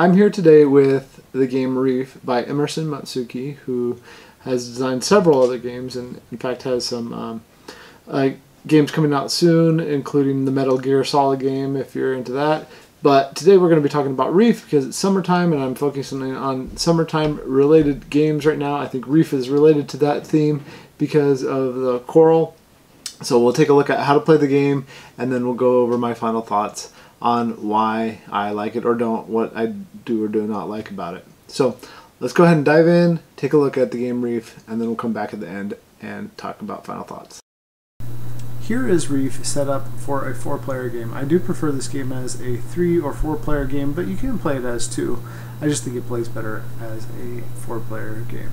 I'm here today with the game Reef by Emerson Matsuuchi, who has designed several other games and, in fact, has some um, uh, games coming out soon, including the Metal Gear Solid game if you're into that. But today we're going to be talking about Reef because it's summertime and I'm focusing on summertime related games right now. I think Reef is related to that theme because of the coral. So we'll take a look at how to play the game and then we'll go over my final thoughts on why I like it or don't, what I do or do not like about it. So let's go ahead and dive in, take a look at the game Reef, and then we'll come back at the end and talk about final thoughts. Here is Reef set up for a four player game. I do prefer this game as a three or four player game, but you can play it as two. I just think it plays better as a four player game.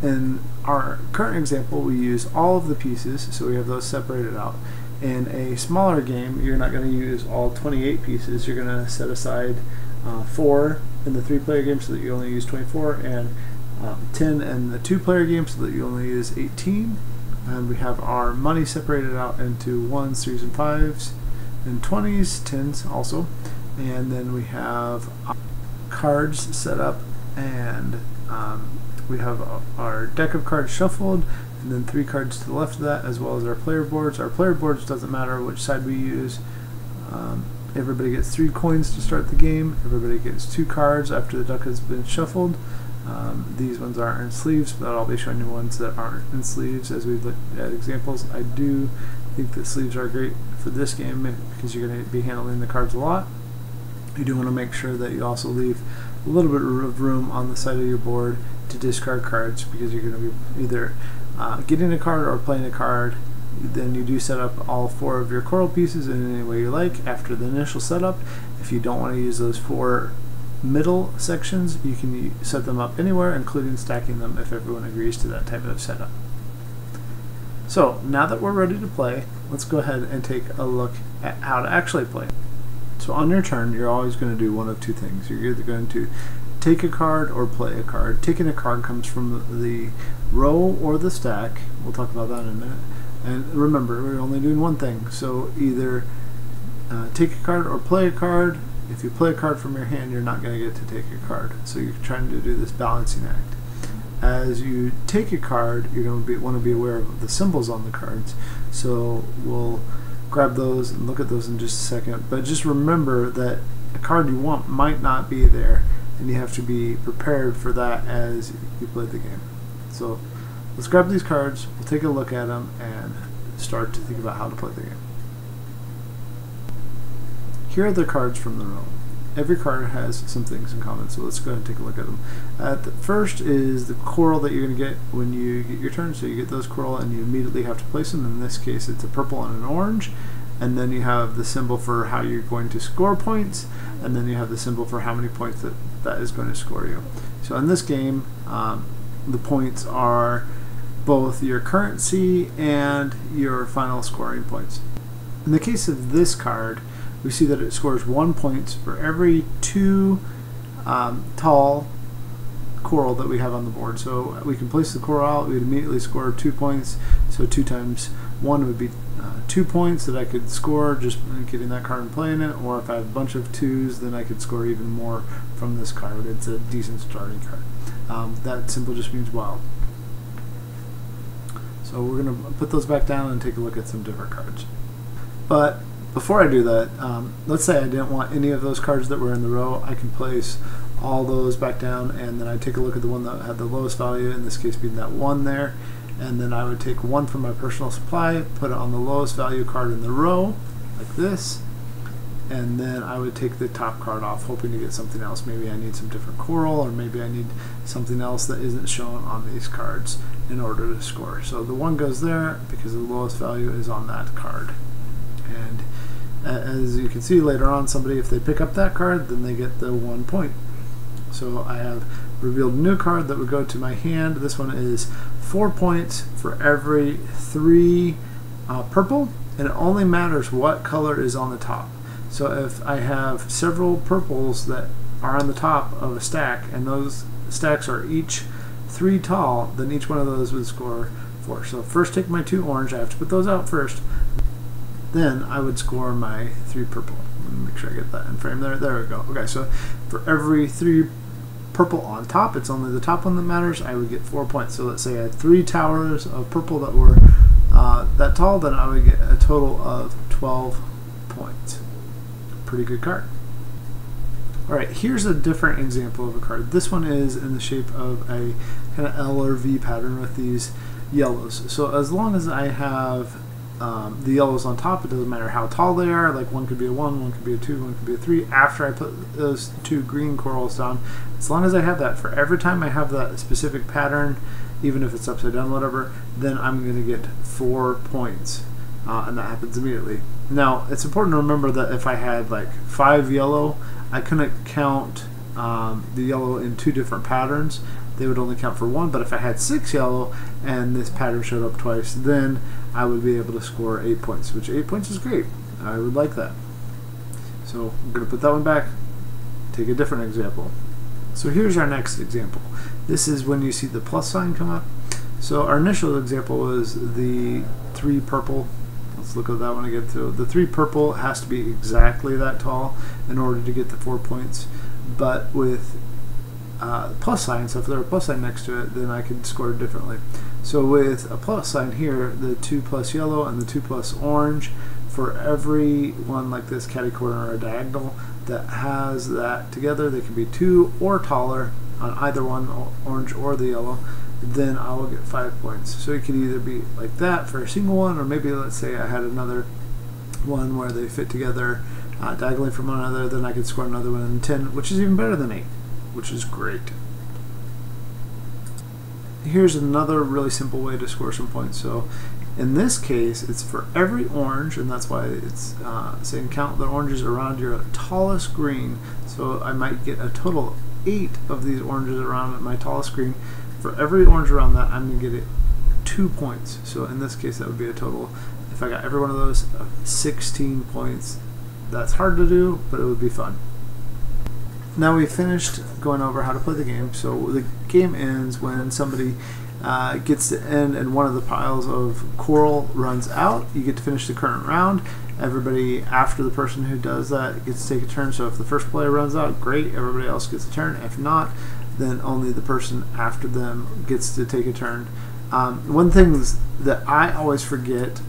In our current example, we use all of the pieces, so we have those separated out. In a smaller game, you're not going to use all 28 pieces. You're going to set aside uh, 4 in the 3-player game so that you only use 24, and um, 10 in the 2-player game so that you only use 18. And we have our money separated out into 1s, 3s, and 5s, and 20s, 10s also. And then we have cards set up, and um, we have our deck of cards shuffled, and then three cards to the left of that, as well as our player boards. Our player boards doesn't matter which side we use. Um, everybody gets three coins to start the game. Everybody gets two cards after the deck has been shuffled. Um, these ones aren't in sleeves, but I'll be showing you ones that aren't in sleeves as we look at examples. I do think that sleeves are great for this game because you're going to be handling the cards a lot. You do want to make sure that you also leave a little bit of room on the side of your board to discard cards because you're going to be either uh, getting a card or playing a card, then you do set up all four of your coral pieces in any way you like after the initial setup. If you don't want to use those four middle sections, you can set them up anywhere, including stacking them if everyone agrees to that type of setup. So now that we're ready to play, let's go ahead and take a look at how to actually play. So on your turn, you're always going to do one of two things. You're either going to take a card or play a card. Taking a card comes from the row or the stack. We'll talk about that in a minute. And remember, we're only doing one thing. So either uh, take a card or play a card. If you play a card from your hand, you're not going to get to take a card. So you're trying to do this balancing act. As you take a card, you're going to want to be aware of the symbols on the cards. So we'll grab those and look at those in just a second. But just remember that a card you want might not be there and you have to be prepared for that as you play the game. So let's grab these cards, we'll take a look at them, and start to think about how to play the game. Here are the cards from the row. Every card has some things in common, so let's go ahead and take a look at them. Uh, the first is the coral that you're going to get when you get your turn, so you get those coral and you immediately have to place them. In this case, it's a purple and an orange and then you have the symbol for how you're going to score points, and then you have the symbol for how many points that that is going to score you. So in this game, um, the points are both your currency and your final scoring points. In the case of this card, we see that it scores one point for every two um, tall coral that we have on the board. So we can place the coral we'd immediately score two points. So two times one would be uh, two points that I could score just getting that card and playing it, or if I have a bunch of twos, then I could score even more from this card. It's a decent starting card. Um, that simple just means wild. So we're going to put those back down and take a look at some different cards. But before I do that, um, let's say I didn't want any of those cards that were in the row. I can place all those back down and then I take a look at the one that had the lowest value, in this case being that one there, and then I would take one from my personal supply, put it on the lowest value card in the row, like this, and then I would take the top card off, hoping to get something else. Maybe I need some different coral, or maybe I need something else that isn't shown on these cards in order to score. So the one goes there because the lowest value is on that card. And as you can see later on, somebody, if they pick up that card, then they get the one point. So I have revealed a new card that would go to my hand. This one is four points for every three uh, purple, and it only matters what color is on the top. So if I have several purples that are on the top of a stack, and those stacks are each three tall, then each one of those would score four. So first take my two orange, I have to put those out first. Then I would score my three purple. Let me make sure I get that in frame there. There we go. Okay, so for every three purple on top, it's only the top one that matters. I would get four points. So let's say I had three towers of purple that were uh, that tall, then I would get a total of 12 points. Pretty good card. Alright, here's a different example of a card. This one is in the shape of a kind of L or V pattern with these yellows. So as long as I have um, the yellows on top, it doesn't matter how tall they are. Like one could be a 1, one could be a 2, one could be a 3. After I put those two green corals down, as long as I have that, for every time I have that specific pattern, even if it's upside down, whatever, then I'm going to get 4 points. Uh, and that happens immediately. Now, it's important to remember that if I had like 5 yellow, I couldn't count um, the yellow in two different patterns. They would only count for one, but if I had six yellow and this pattern showed up twice, then I would be able to score eight points, which eight points is great. I would like that. So I'm going to put that one back, take a different example. So here's our next example. This is when you see the plus sign come up. So our initial example was the three purple Let's look at that one again. So the three purple has to be exactly that tall in order to get the four points. But with uh, plus sign, so if there's a plus sign next to it, then I can score differently. So with a plus sign here, the 2 plus yellow and the 2 plus orange, for every one like this catty corner or diagonal that has that together, they can be 2 or taller on either one, orange or the yellow then I will get five points. So it could either be like that for a single one, or maybe let's say I had another one where they fit together uh, diagonally from one another, then I could score another one in 10, which is even better than 8, which is great. Here's another really simple way to score some points. So in this case, it's for every orange, and that's why it's uh, saying count the oranges around your tallest green. So I might get a total of eight of these oranges around my tallest green. For every orange around that, I'm going to get it two points. So in this case, that would be a total, if I got every one of those, 16 points. That's hard to do, but it would be fun. Now we've finished going over how to play the game. So the game ends when somebody uh, gets to end and one of the piles of coral runs out. You get to finish the current round. Everybody after the person who does that gets to take a turn. So if the first player runs out, great. Everybody else gets a turn. If not, then only the person after them gets to take a turn. Um, one thing that I always forget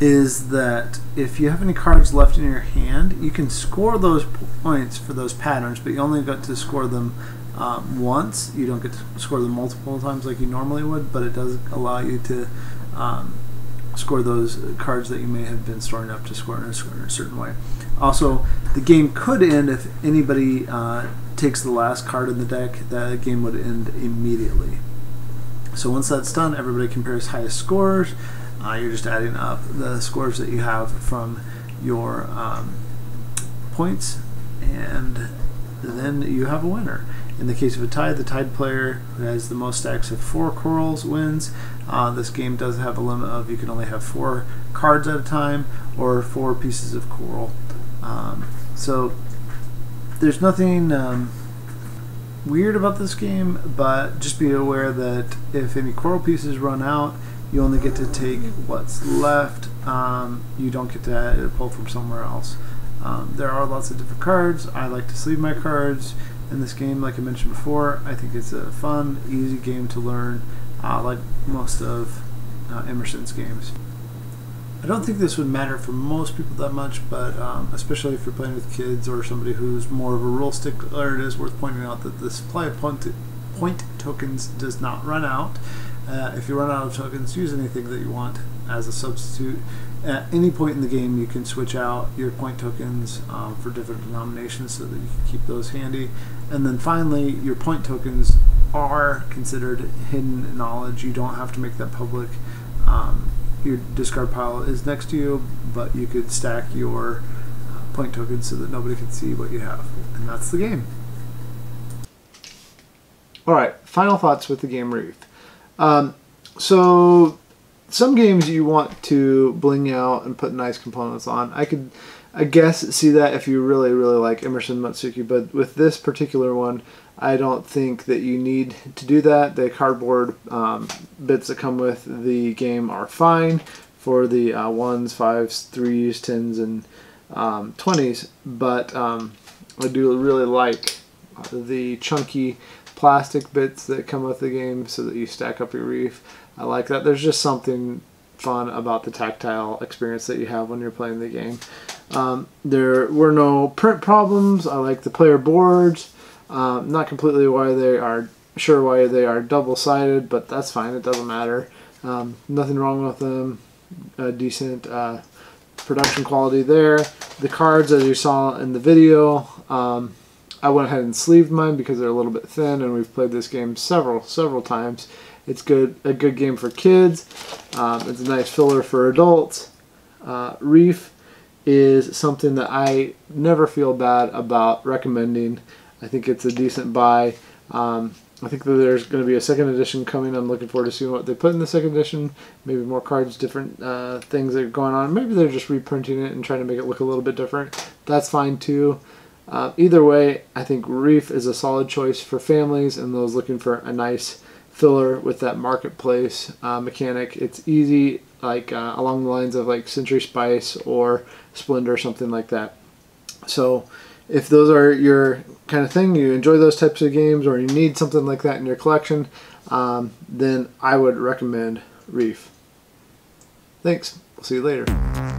is that if you have any cards left in your hand, you can score those points for those patterns, but you only get to score them um, once. You don't get to score them multiple times like you normally would, but it does allow you to um, score those cards that you may have been storing up to score in a, certain way. Also, the game could end if anybody uh, takes the last card in the deck, that game would end immediately. So once that's done, everybody compares highest scores. Uh, you're just adding up the scores that you have from your um, points, and then you have a winner. In the case of a tie, the tied player who has the most stacks of four corals wins. Uh, this game does have a limit of you can only have four cards at a time or four pieces of coral. Um, so there's nothing um, weird about this game, but just be aware that if any coral pieces run out, you only get to take what's left. Um, you don't get to pull from somewhere else. Um, there are lots of different cards. I like to sleeve my cards in this game, like I mentioned before. I think it's a fun, easy game to learn, uh, like most of uh, Emerson's games. I don't think this would matter for most people that much, but um, especially if you're playing with kids or somebody who's more of a rule stickler, it is worth pointing out that the supply of point, point tokens does not run out. Uh, if you run out of tokens, use anything that you want as a substitute. At any point in the game, you can switch out your point tokens um, for different denominations so that you can keep those handy. And then finally, your point tokens are considered hidden knowledge. You don't have to make that public. Um, your discard pile is next to you, but you could stack your uh, point tokens so that nobody can see what you have. And that's the game. All right, final thoughts with the game Reef. Um, so, some games you want to bling out and put nice components on. I could, I guess, see that if you really, really like Emerson Matsuuchi, but with this particular one, I don't think that you need to do that. The cardboard um, bits that come with the game are fine for the uh, ones, fives, threes, tens, and um, 20s, but um, I do really like the chunky plastic bits that come with the game so that you stack up your reef. I like that. There's just something fun about the tactile experience that you have when you're playing the game. Um, there were no print problems. I like the player boards. Um, not completely why they are sure why they are double-sided, but that's fine. It doesn't matter. Um, nothing wrong with them. A decent uh, production quality there. The cards, as you saw in the video, um, I went ahead and sleeved mine because they're a little bit thin, and we've played this game several, several times. It's good, a good game for kids. Um, it's a nice filler for adults. Uh, Reef is something that I never feel bad about recommending. I think it's a decent buy. Um, I think that there's going to be a second edition coming. I'm looking forward to seeing what they put in the second edition. Maybe more cards, different uh, things that are going on. Maybe they're just reprinting it and trying to make it look a little bit different. That's fine too. Uh, either way, I think Reef is a solid choice for families and those looking for a nice filler with that marketplace uh, mechanic. It's easy, like uh, along the lines of like Century Spice or Splendor, something like that. So if those are your kind of thing, you enjoy those types of games, or you need something like that in your collection, um, then I would recommend Reef. Thanks. We'll see you later.